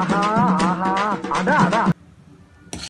ஆஹா ஆஹா அதான்